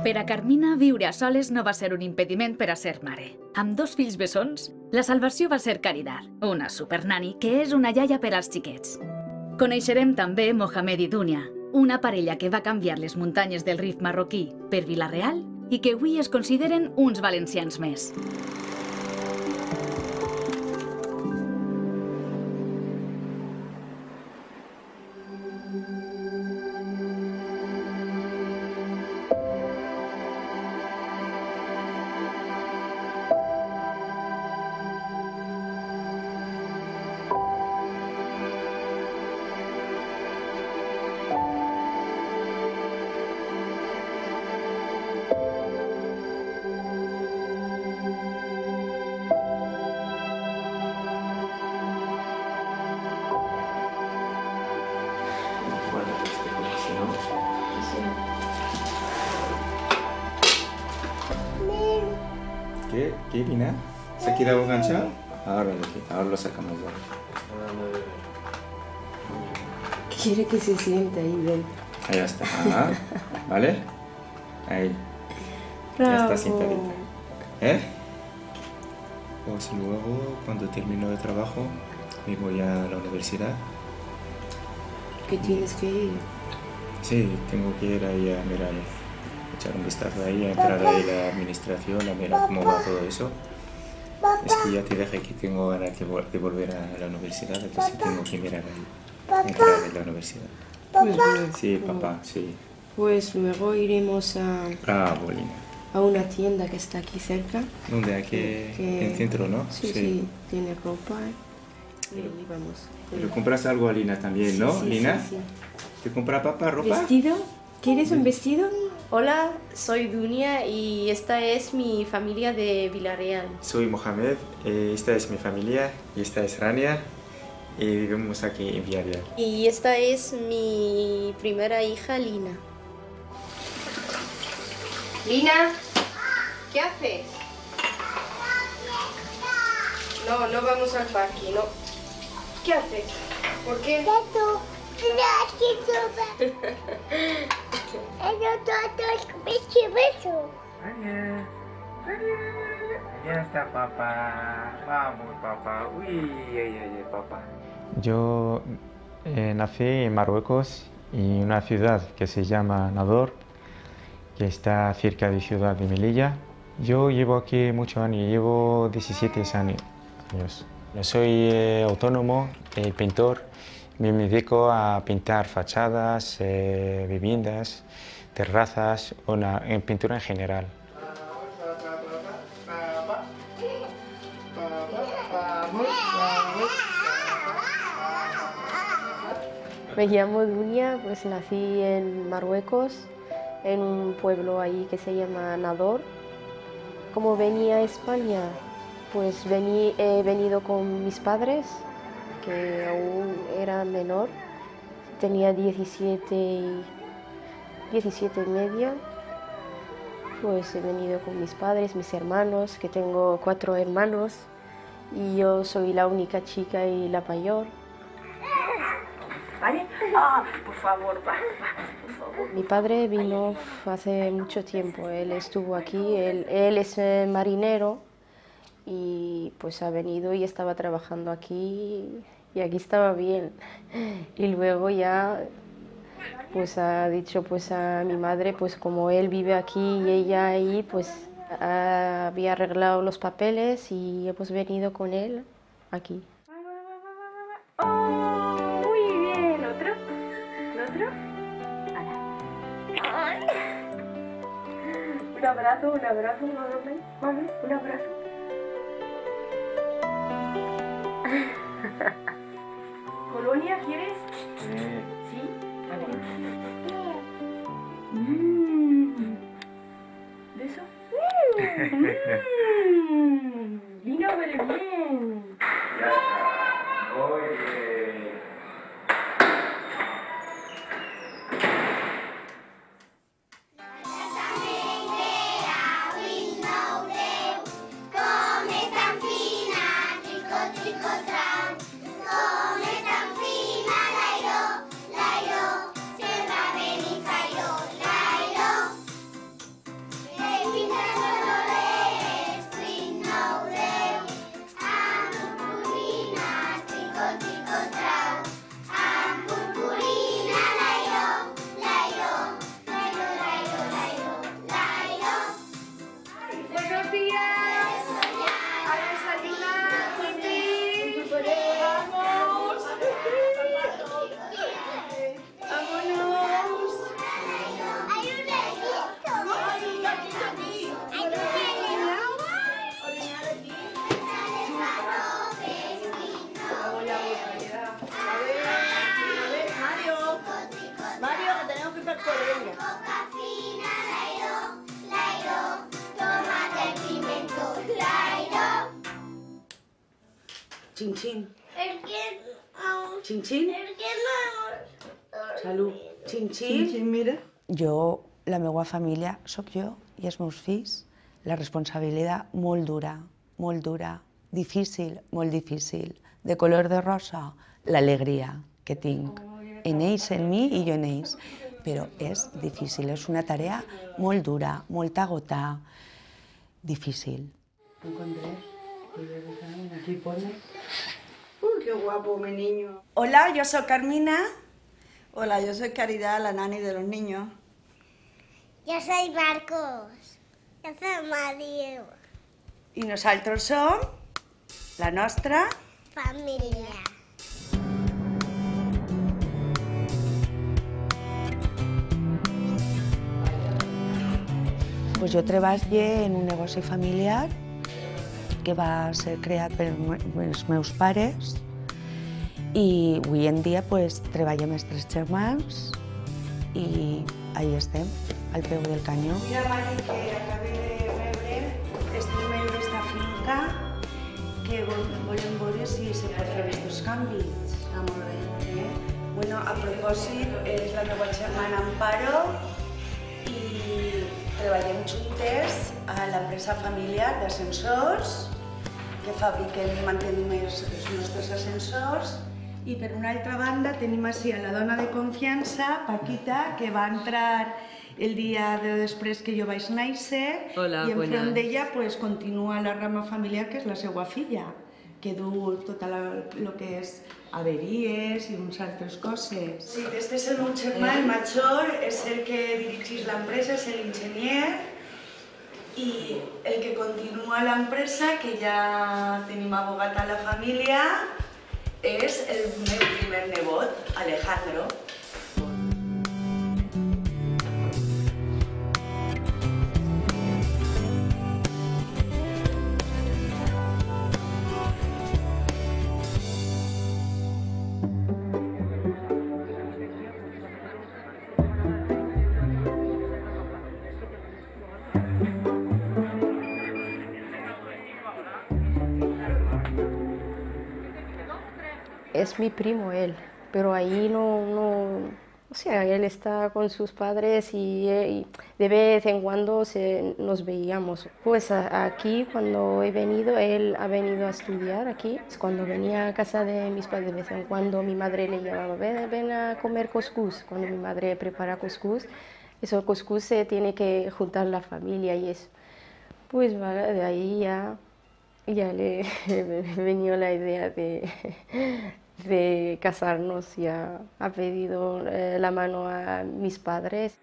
Per a Carmina, viure a soles no va ser un impediment per a ser mare. Amb dos fills bessons, la salvació va ser Caridad, una supernani que és una iaia per als xiquets. Coneixerem també Mohamed i Dunia, una parella que va canviar les muntanyes del Rif marroquí per Vilareal i que avui es consideren uns valencians més. ¿Se ha quedado enganchado? Ahora ahora lo sacamos. Quiere que se sienta ahí dentro. Ahí está. Ajá. ¿Vale? Ahí. Ya está sentadita. ¿Eh? Pues luego, cuando termino de trabajo, me voy a la universidad. Que tienes que ir. Sí, tengo que ir ahí a mirar, echar un vistazo ahí, a entrar ahí a la administración, a mirar cómo va todo eso. Es que ya te dije que tengo ganas de, vol- de volver a la universidad, entonces tengo que mirar ahí, entrar en la universidad. Pues, luego- Sí, papá, sí. pues luego iremos a, Bravo, Lina. a una tienda que está aquí cerca. ¿Dónde? Aquí que- en centro, ¿no? Sí, sí, tiene ropa. Y ahí vamos. Pero compras algo a Lina también, ¿no? Sí, Lina, sí, sí. ¿te compra papá ropa? ¿Vestido? ¿Quieres un vestido? Hola, soy Dunia y esta es mi familia de Villarreal. Soy Mohamed, eh, esta es mi familia y esta es Rania y vivimos aquí en Villarreal. Y esta es mi primera hija, Lina. Lina, ¿qué haces? No, no vamos al parque, no. ¿Qué haces? ¿Por qué? Rania, ya está papá, vamos papá, uy, ay, ay, ay, papá. Yo eh, nací en Marruecos y una ciudad que se llama Nador, que está cerca de ciudad de Melilla. Yo llevo aquí muchos años, llevo 17 años. Yo soy eh, autónomo, eh, pintor, me dedico a pintar fachadas, eh, viviendas, terrazas, una, en pintura en general. Me llamo Dunia, pues nací en Marruecos, en un pueblo ahí que se llama Nador. Como venía a España, pues vení- he venido con mis padres, que aún era menor, tenía 17 y, 17 y media. Pues he venido con mis padres, mis hermanos, que tengo cuatro hermanos, y yo soy la única chica y la mayor. ¿Vale? Ah, por favor, va, va, por favor. Mi padre vino hace mucho tiempo, él estuvo aquí, él, él es eh, marinero y pues ha venido y estaba trabajando aquí y aquí estaba bien. Y luego ya pues ha dicho pues a mi madre pues como él vive aquí y ella ahí pues había arreglado los papeles y hemos venido con él aquí. Muy bien. ¿Otro? ¿Otro? Un abrazo, un abrazo, mami. Mami, un abrazo. ¿Colonia quieres? ¿Sí? Vale. Mm. ¿Beso? Mm. Lina huele bien. Ya está. Muy bien. Meva família, sóc jo i els meus fills. La responsabilitat molt dura, molt dura, difícil, molt difícil. De color de rosa, l'alegria que tinc. En ells, en mi i jo en ells. Però és difícil, és una tarea molt dura, molt agotada, difícil. Encontré. Aquí pone. Uy, qué guapo, mi niño. Hola, yo soy Carmina. Hola, yo soy Caridad, la nani de los niños. Yo soy Marcos. Yo soy Mario. I nosaltres som la nostra Familia. Pues jo treballo en un negoci familiar que va ser creat per els meus pares i avui en dia pues, treballem els tres germans i ahí estem, al peu del canyó. Mira, Mari, que acabé de rebre estimel d'esta finca que vol- volem veure si se pot fer aquests canvis. Ah, molt bé. Eh? Bueno, a propòsit, és la meva germana Amparo i treballem juntes a l'empresa familiar d'ascensors que fabriquem i mantenim els nostres ascensors i per una altra banda tenim així a la dona de confiança, Paquita, que va entrar el dia de després que jo vaig néixer. Hola, i enfront d'ella pues, continua la rama familiar que és la seva filla que du tot el que és averies i uns altres coses. Sí, este és el meu germà, el major, és el que dirigeix l'empresa, és l'enginyer, i el que continua l'empresa, que ja tenim abogat a la família, és el primer nebot, Alejandro. Es mi primo él, pero ahí no, no, o sea, él está con sus padres y, y de vez en cuando se, nos veíamos. Pues a- aquí cuando he venido, él ha venido a estudiar aquí. Cuando venía a casa de mis padres, de vez en cuando mi madre le llamaba, ven, ven a comer couscous. Cuando mi madre prepara couscous, eso couscous se tiene que juntar la familia y eso. Pues de ahí ya ya le venía la idea de, de casarnos, ya ha pedido eh, la mano a mis padres.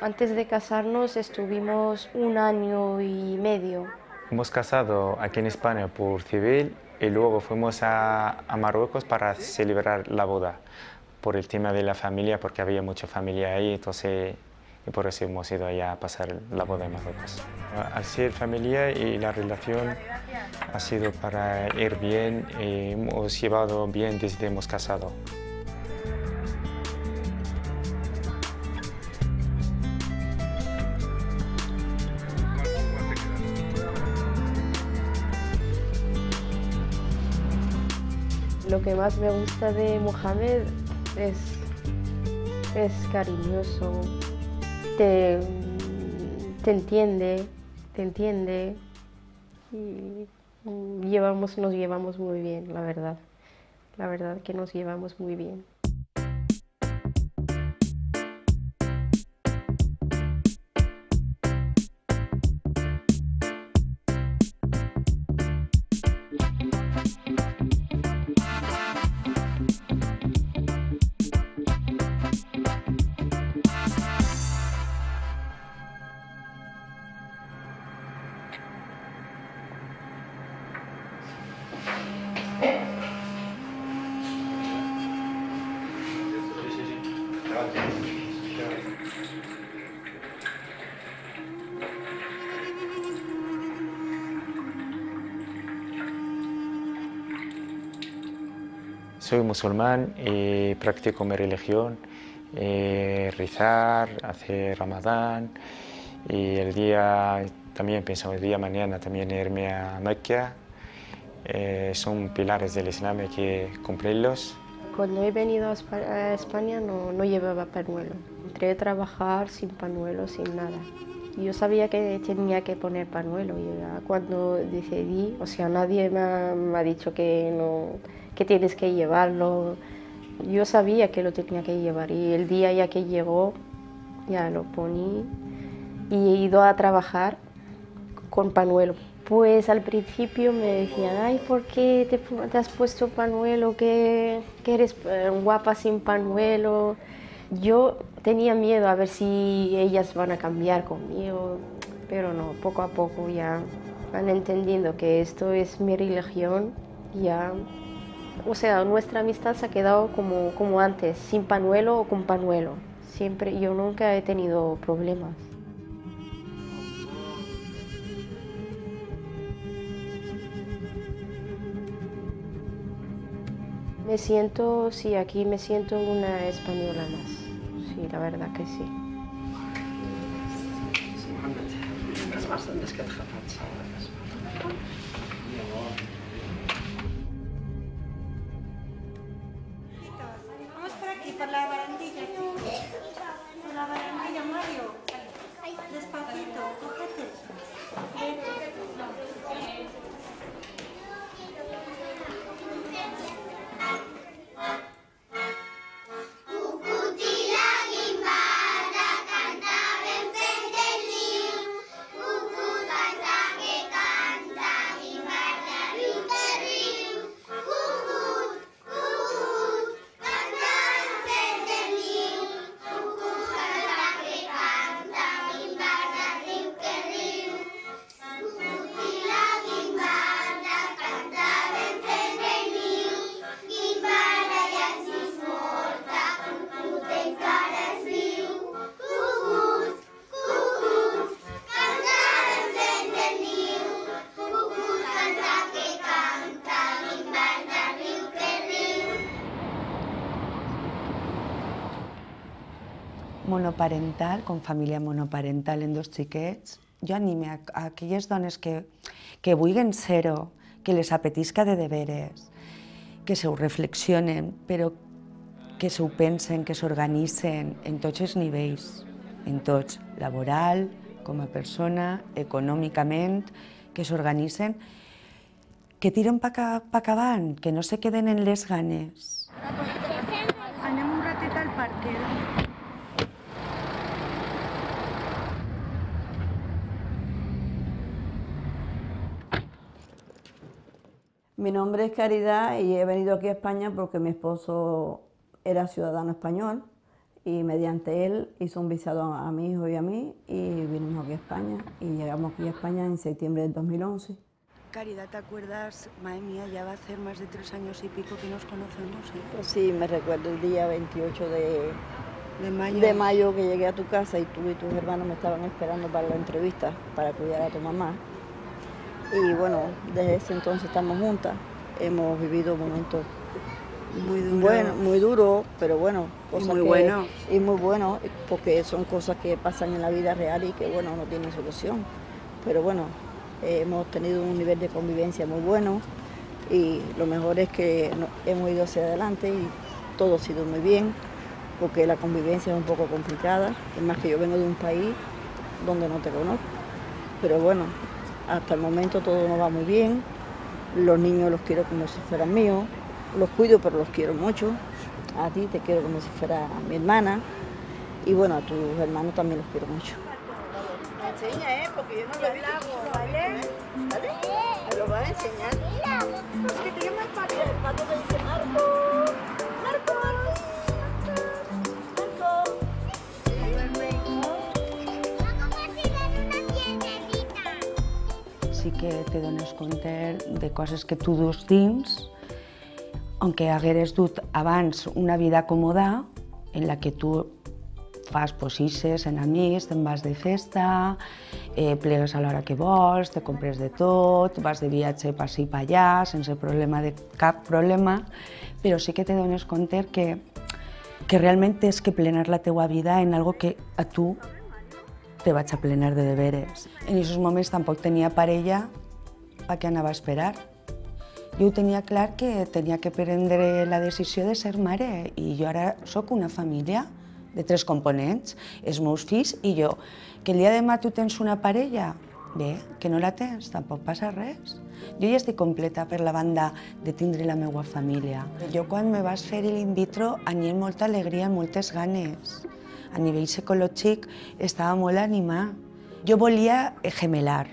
Antes de casarnos estuvimos un año y medio. Hemos casado aquí en España por civil y luego fuimos a, a Marruecos para celebrar la boda por el tema de la familia, porque había mucha familia ahí, entonces y por eso hemos ido allá a pasar la boda en Marruecos. Al ser familia y la relación ha sido para ir bien y hemos llevado bien desde que hemos casado. Lo que más me gusta de Mohamed es, es cariñoso, te, te entiende, te entiende y llevamos, nos llevamos muy bien, la verdad. La verdad que nos llevamos muy bien. Soy musulmán y practico mi religión, eh, rezar, hacer ramadán y el día, también pienso el día mañana también irme a Mecca. Eh, son pilares del Islam, hay que cumplirlos. Cuando he venido a Espa- a España no, no llevaba panuelo. Entré a trabajar sin panuelo, sin nada. Yo sabía que tenía que poner panuelo y ya cuando decidí, o sea, nadie me ha, me ha dicho que, no, que tienes que llevarlo. Yo sabía que lo tenía que llevar y el día ya que llegó ya lo poní y he ido a trabajar con panuelo. Pues al principio me decían, ay, ¿por qué te, te has puesto panuelo? Que, que eres eh, guapa sin panuelo. Yo tenía miedo a ver si ellas van a cambiar conmigo, pero no, poco a poco ya han entendido que esto es mi religión, ya. O sea, nuestra amistad se ha quedado como, como antes, sin panuelo o con panuelo. Siempre, yo nunca he tenido problemas. Me siento, sí, aquí me siento una española más. Sí, la verdad que sí. Monoparental, con família monoparental en dos xiquets, jo anime a, a aquelles dones que, que vulguin ser-ho, que les apetisca de deberes, que se ho reflexionen, però que s'ho pensen, que s'organitzen en tots els nivells, en tots, laboral, com a persona, econòmicament, que s'organitzen, que tiren pa, pa acabant, que no se queden en les ganes. Mi nombre es Caridad y he venido aquí a España porque mi esposo era ciudadano español y mediante él hizo un visado a mi hijo y a mí y vinimos aquí a España y llegamos aquí a España en septiembre del 2011. Caridad, ¿te acuerdas? Madre mía, ya va a hacer más de tres años y pico que nos conocemos. ¿eh? Pues sí, me recuerdo el día 28 de, De mayo. de mayo que llegué a tu casa y tú y tus hermanos me estaban esperando para la entrevista, para cuidar a tu mamá. Y bueno, desde ese entonces estamos juntas. Hemos vivido momentos Muy duro. bueno, muy duros, pero bueno, cosas muy que- bueno. Y muy bueno, porque son cosas que pasan en la vida real y que bueno, no tienen solución. Pero bueno, eh, hemos tenido un nivel de convivencia muy bueno y lo mejor es que no- hemos ido hacia adelante y todo ha sido muy bien, porque la convivencia es un poco complicada, es más que yo vengo de un país donde no te conozco. Pero bueno, hasta el momento todo nos va muy bien, los niños los quiero como si fueran míos, los cuido pero los quiero mucho, a ti te quiero como si fuera mi hermana y bueno, a tus hermanos también los quiero mucho. Me enseña, ¿eh? Porque yo no lo he visto. ¿Vale? ¿Vale? Me lo vas a enseñar. Es que te llamas dice. Marco. Sí que te dones compte de coses que tu dus dins aunque hagueres dut abans una vida còmoda, en la que tu fas posisses en amics, te'n vas de festa, eh, plegues a l'hora que vols, te compres de tot, vas de viatge per i per allà, sense problema de cap problema, però sí que te dones compte que, que realment tens que plenar la teua vida en algo que a tu te vaig a plenar de deberes. En aquests moments tampoc tenia parella a què anava a esperar. Jo ho tenia clar que tenia que prendre la decisió de ser mare i jo ara sóc una família de tres components, els meus fills i jo. Que el dia de demà tu tens una parella, bé, que no la tens, tampoc passa res. Jo ja estic completa per la banda de tindre la meva família. Jo quan me vas fer l'in vitro tenia molta alegria i moltes ganes. A nivell psicològic estava molt animada. Jo volia gemelar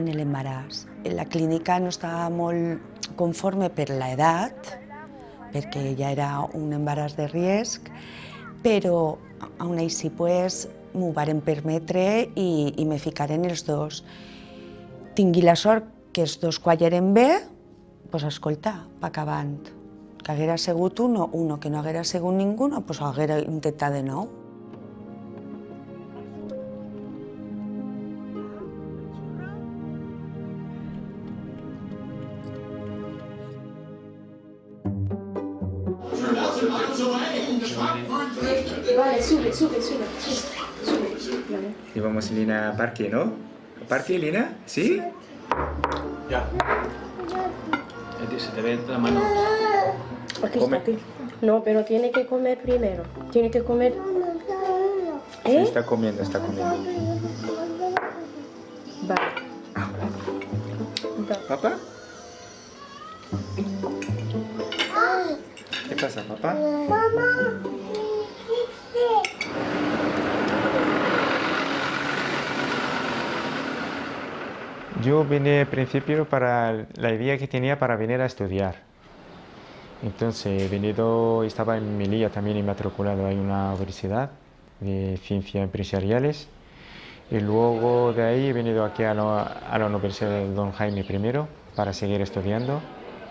en l'embaràs. La clínica no estava molt conforme per l'edat, perquè ja era un embaràs de risc, però aún així pues, m'ho varen permetre i, i me ficaren els dos. Tingui la sort que els dos qualleren bé, pues escolta, pa acabant. Que haguera sigut uno, uno que no haguera sigut ningú, pues haguera intentat de nou. Vale, sube, sube, sube. Y vamos, Lina, a parque, ¿no? ¿A parque, Lina? ¿Sí? Ya. Se te ve la mano. Aquí está, aquí. No, pero tiene que comer primero. Tiene que comer. Sí, ¿Eh? está comiendo, está comiendo. Vale. ¿Papá? ¿Qué pasa, papá? Yo vine al principio para la idea que tenía para venir a estudiar. Entonces he venido, estaba en Melilla también inmatriculado en una universidad de ciencias empresariales. Y luego de ahí he venido aquí a la, a la Universidad de Don Jaime I para seguir estudiando.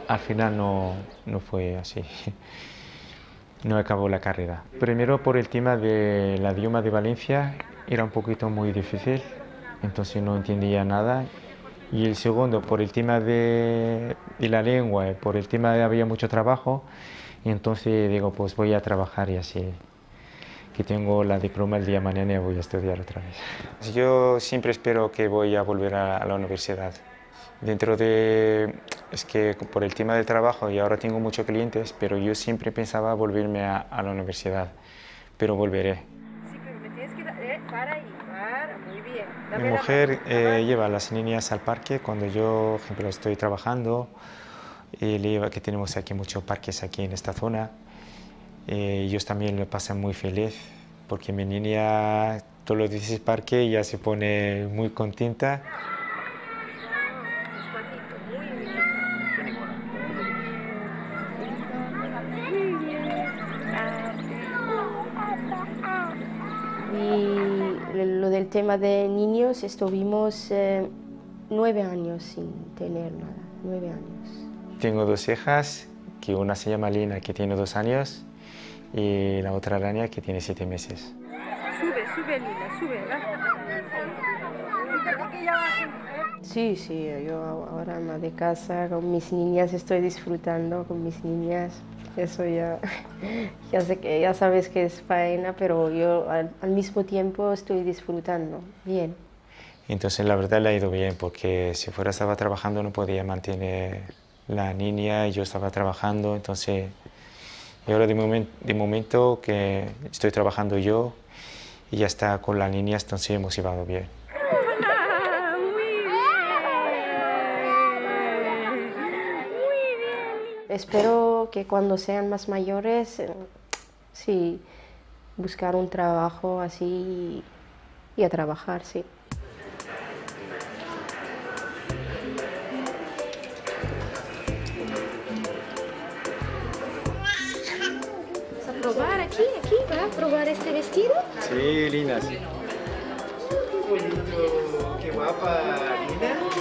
Al final no, no fue así. No acabó la carrera. Primero por el tema de la idioma de Valencia era un poquito muy difícil, entonces no entendía nada. Y el segundo por el tema de, la lengua, por el tema de había mucho trabajo, y entonces digo pues voy a trabajar y así que tengo la diploma el día de mañana y voy a estudiar otra vez. Yo siempre espero que voy a volver a la universidad. Dentro de, es que por el tema del trabajo y ahora tengo muchos clientes, pero yo siempre pensaba volverme a, a la universidad, pero volveré. Sí, pero me tienes que dar. Eh, para y para. Muy bien. Dame Mi mujer eh, lleva a las niñas al parque cuando yo, por ejemplo, estoy trabajando y le lleva, que tenemos aquí muchos parques aquí en esta zona. Eh, ellos también lo pasan muy feliz porque mi niña, todo lo dices parque, ya se pone muy contenta. Tema de niños, estuvimos eh, nueve años sin tener nada. Nueve años. Tengo dos hijas, que una se llama Lina, que tiene dos años, y la otra Rania, que tiene siete meses. Sube, sube, Lina, sube. Sí, sí, yo ahora ama de casa con mis niñas estoy disfrutando con mis niñas. Eso ya, ya sé que ya sabes que es faena, pero yo al, al mismo tiempo estoy disfrutando. Bien. Entonces la verdad le ha ido bien porque si fuera estaba trabajando no podía mantener la niña y yo estaba trabajando, entonces y ahora de, momen- de momento que estoy trabajando yo y ya está con la niña, entonces hemos llevado bien. Espero que cuando sean más mayores, eh, sí, buscar un trabajo así y a trabajar, sí. ¿Vas a probar aquí, aquí? ¿Vas a probar este vestido? Sí, Lina, sí. Qué bonito, qué guapa, Lina.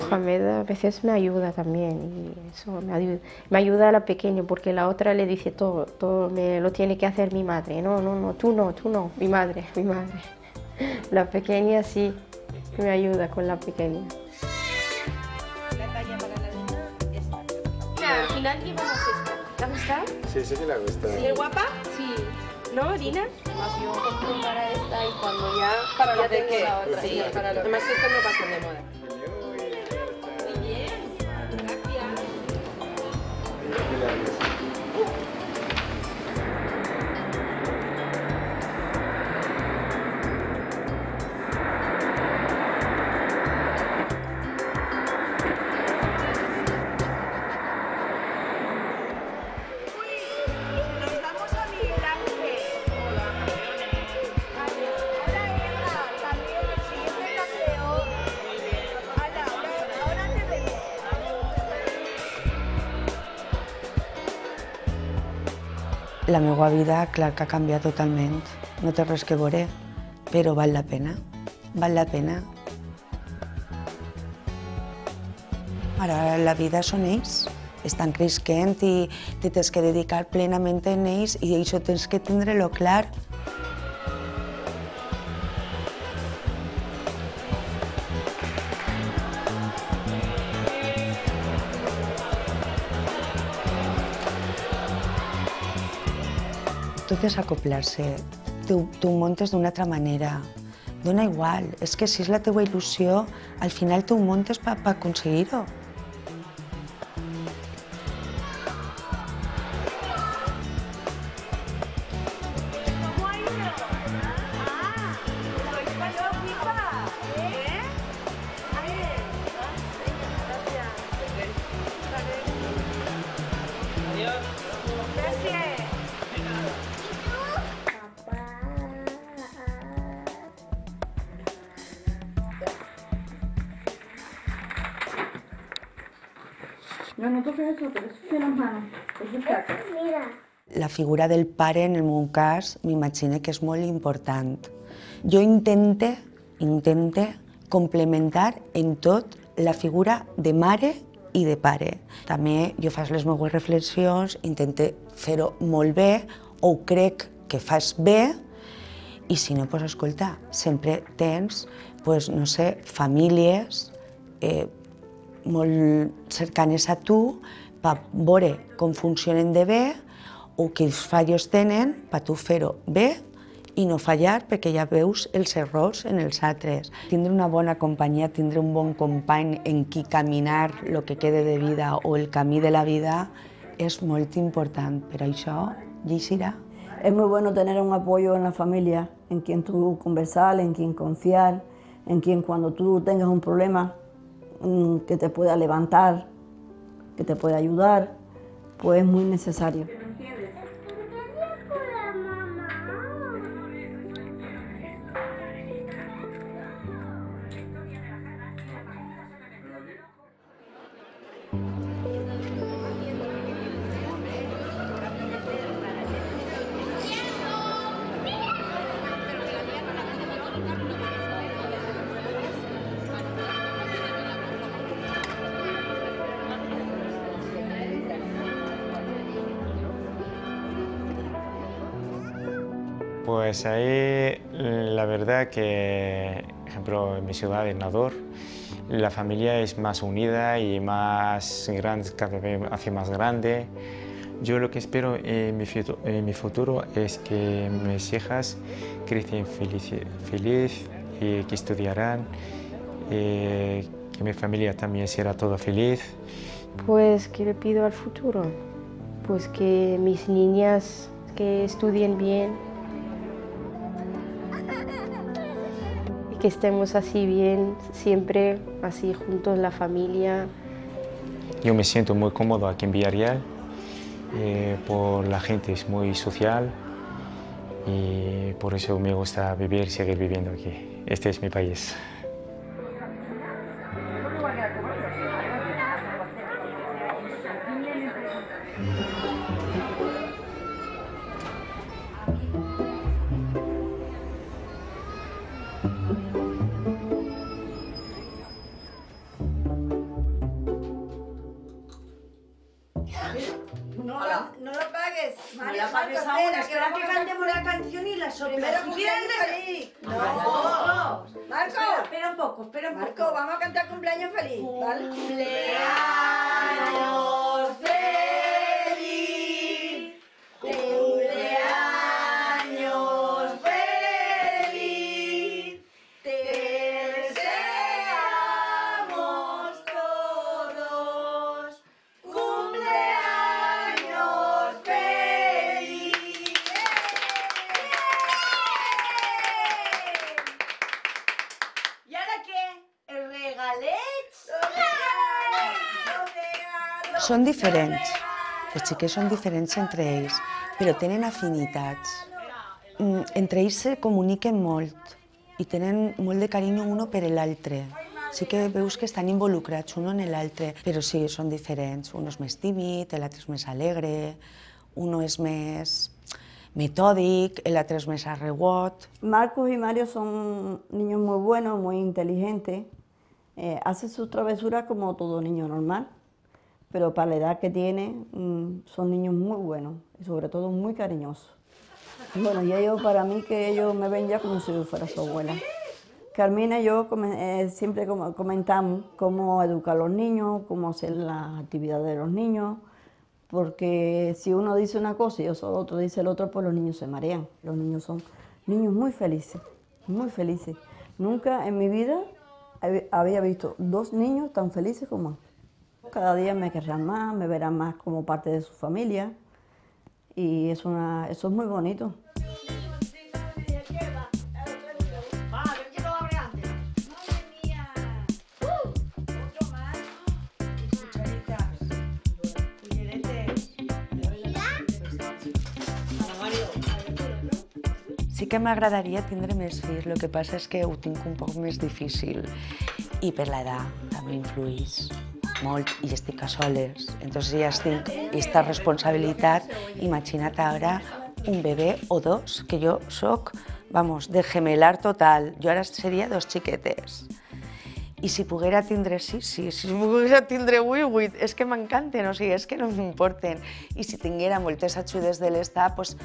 Mohamed a veces me ayuda también y eso me ayuda, me ayuda a la pequeña porque la otra le dice todo, todo me lo tiene que hacer mi madre. No, no, no, tú no, tú no, mi madre, mi madre. La pequeña sí me ayuda con la pequeña. al final llevamos esta. ¿Te ha gustado? Sí, sí que le gusta. ¿Sí? ¿Es guapa? ¿No, Dina? Más yo para esta y cuando ya, Para ya lo de la otra. Sí, para lo Además esto no pasa de moda. Nos La meva vida, clar que ha canviat totalment. No té res que veure, però val la pena. Val la pena. Ara la vida són ells. Estan creixent i te tens que dedicar plenament en ells i això tens que tindre-lo clar. Tot és acoplar-se. Tu, tu ho muntes d'una altra manera. Dona igual. És que si és la teua il·lusió, al final tu ho muntes per pa aconseguir-ho. La figura del pare, en el meu cas, m'imagino que és molt important. Jo intente, intente complementar en tot la figura de mare i de pare. També jo faig les meves reflexions, intente fer-ho molt bé, o crec que fas bé, i si no, doncs escolta, sempre tens, doncs, no sé, famílies eh, molt cercanes a tu per veure com funcionen de bé o quins fallos tenen per tu fer-ho bé i no fallar perquè ja veus els errors en els altres. Tindre una bona companyia, tindre un bon company en qui caminar el que quede de vida o el camí de la vida és molt important. Per això, llegirà. Es muy bueno tener un apoyo en la familia, en quien tú conversar, en quien confiar, en quien cuando tú tengas un problema mm, que te pueda levantar, que te pueda ayudar, pues es muy necesario. Pues ahí la verdad que, por ejemplo, en mi ciudad, en Nador, la familia es más unida y más grande, cada vez hace más grande. Yo lo que espero en mi, fitu- en mi futuro es que mis hijas crecen feliz, feliz y que estudiarán, eh, que mi familia también será todo feliz. Pues, ¿qué le pido al futuro? Pues que mis niñas que estudien bien que estemos así bien, siempre así juntos, la familia. Yo me siento muy cómodo aquí en Villarreal, eh, por la gente es muy social y por eso me gusta vivir, seguir viviendo aquí. Este es mi país. Són diferents. Els xiquets són diferents entre ells, però tenen afinitats. Mm, Entre ells se comuniquen molt i tenen molt de carinyo uno per l'altre. Sí que veus que estan involucrats un en l'altre, però sí, són diferents. Un és més tímid, l'altre és més alegre, uno és més metòdic, l'altre és més arreguot. Marcos y Mario son niños muy buenos, muy inteligentes. Eh, hacen sus travesuras como todo niño normal, pero para la edad que tienen mm, son niños muy buenos y sobre todo muy cariñosos. Bueno, y ellos, para mí, que ellos me ven ya como si yo fuera su abuela. Carmina y yo eh, siempre comentamos cómo educar a los niños, cómo hacer las actividades de los niños, porque si uno dice una cosa y otro dice el otro, pues los niños se marean. Los niños son niños muy felices, muy felices. Nunca en mi vida hab- había visto dos niños tan felices como. Cada día me querrán más, me verán más como parte de su familia. Y es una, eso es muy bonito. Sí que m'agradaria tindre més fills, el que passa és que ho tinc un poc més difícil. I per l'edat també influís molt i estic a soles. Entonces ja estic esta responsabilitat. Imagina't ara un bebé o dos, que jo sóc, vamos, de gemelar total. Jo ara seria dos xiquetes. I si poguera tindre sis, sí, si poguera tindre vuit, vuit. És que m'encanten, o sigui, és que no m'importen. I si tinguera moltes ajudes de l'Estat, pues,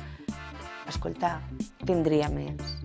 escolta, tindria més.